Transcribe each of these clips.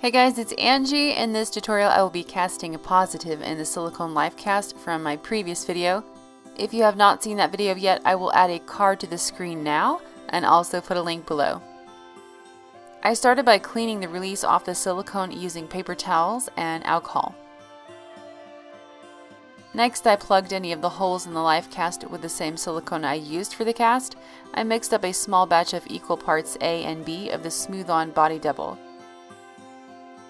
Hey guys, it's Angie. In this tutorial I will be casting a positive in the silicone life cast from my previous video. If you have not seen that video yet, I will add a card to the screen now and also put a link below. I started by cleaning the release off the silicone using paper towels and alcohol. Next, I plugged any of the holes in the life cast with the same silicone I used for the cast. I mixed up a small batch of equal parts A and B of the Smooth On Body Double.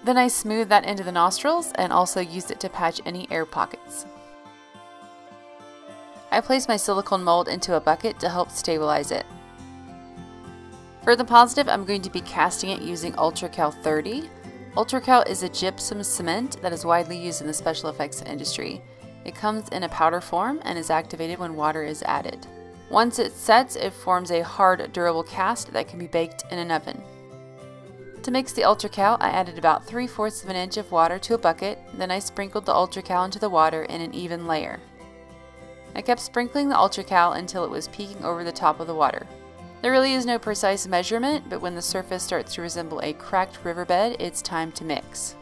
Then I smoothed that into the nostrils and also used it to patch any air pockets. I placed my silicone mold into a bucket to help stabilize it. For the positive, I'm going to be casting it using UltraCal 30. UltraCal is a gypsum cement that is widely used in the special effects industry. It comes in a powder form and is activated when water is added. Once it sets, it forms a hard, durable cast that can be baked in an oven. To mix the UltraCal, I added about 3 fourths of an inch of water to a bucket, then I sprinkled the UltraCal into the water in an even layer. I kept sprinkling the UltraCal until it was peeking over the top of the water. There really is no precise measurement, but when the surface starts to resemble a cracked riverbed, it's time to mix.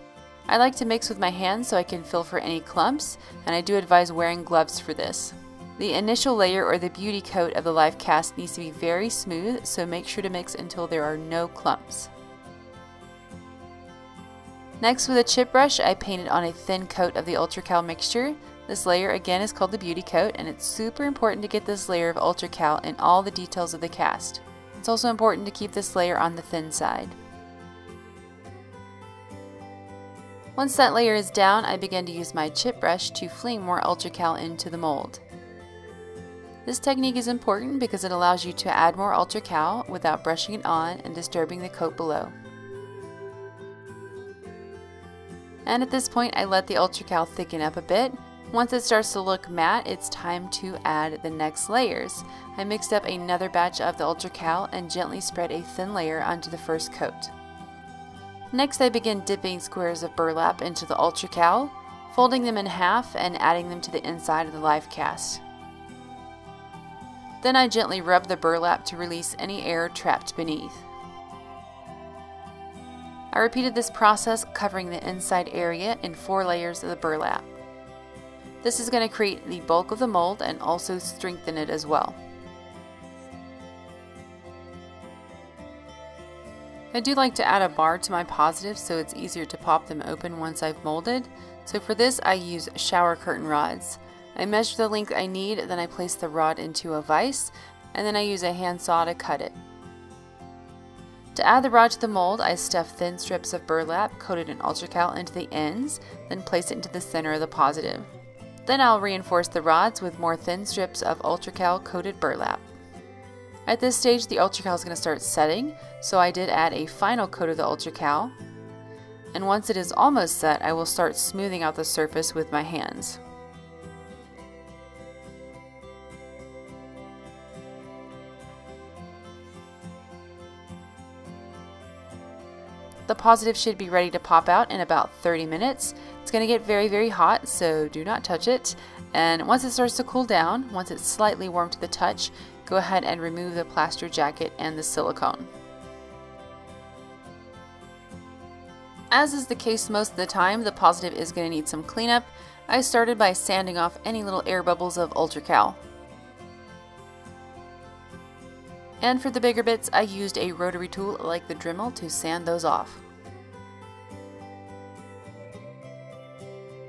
I like to mix with my hands so I can feel for any clumps, and I do advise wearing gloves for this. The initial layer or the beauty coat of the life cast needs to be very smooth, so make sure to mix until there are no clumps. Next with a chip brush, I painted on a thin coat of the UltraCal mixture. This layer again is called the beauty coat and it's super important to get this layer of UltraCal in all the details of the cast. It's also important to keep this layer on the thin side. Once that layer is down, I begin to use my chip brush to fling more UltraCal into the mold. This technique is important because it allows you to add more UltraCal without brushing it on and disturbing the coat below. And at this point, I let the UltraCal thicken up a bit. Once it starts to look matte, it's time to add the next layers. I mixed up another batch of the UltraCal and gently spread a thin layer onto the first coat. Next I begin dipping squares of burlap into the UltraCal, folding them in half and adding them to the inside of the live cast. Then I gently rub the burlap to release any air trapped beneath. I repeated this process covering the inside area in four layers of the burlap. This is going to create the bulk of the mold and also strengthen it as well. I do like to add a bar to my positives so it's easier to pop them open once I've molded. So for this I use shower curtain rods. I measure the length I need, then I place the rod into a vise, and then I use a handsaw to cut it. To add the rod to the mold, I stuff thin strips of burlap coated in UltraCal into the ends, then place it into the center of the positive. Then I'll reinforce the rods with more thin strips of UltraCal coated burlap. At this stage, the UltraCal is going to start setting, so I did add a final coat of the UltraCal. And once it is almost set, I will start smoothing out the surface with my hands. The positive should be ready to pop out in about 30 minutes. It's going to get very, very hot, so do not touch it. And once it starts to cool down, once it's slightly warm to the touch, go ahead and remove the plaster jacket and the silicone. As is the case most of the time, the positive is going to need some cleanup. I started by sanding off any little air bubbles of UltraCal. And for the bigger bits, I used a rotary tool like the Dremel to sand those off.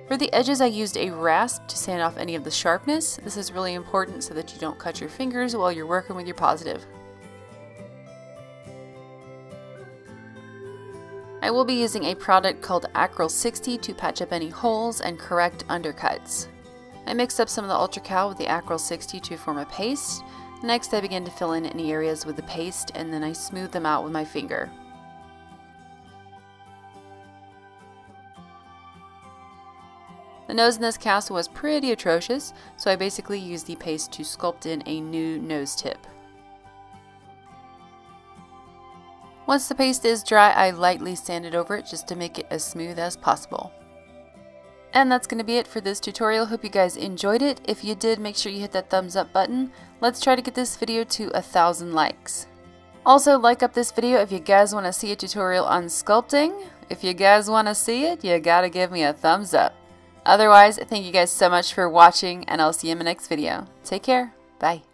For the edges, I used a rasp to sand off any of the sharpness. This is really important so that you don't cut your fingers while you're working with your positive. I will be using a product called Acryl 60 to patch up any holes and correct undercuts. I mixed up some of the Ultra UltraCal with the Acryl 60 to form a paste. Next I begin to fill in any areas with the paste and then I smooth them out with my finger. The nose in this cast was pretty atrocious, so I basically used the paste to sculpt in a new nose tip. Once the paste is dry, I lightly sanded over it just to make it as smooth as possible. And that's going to be it for this tutorial. Hope you guys enjoyed it. If you did, make sure you hit that thumbs up button. Let's try to get this video to a thousand likes. Also, like up this video if you guys want to see a tutorial on sculpting. If you guys want to see it, you gotta give me a thumbs up. Otherwise, thank you guys so much for watching, and I'll see you in my next video. Take care. Bye.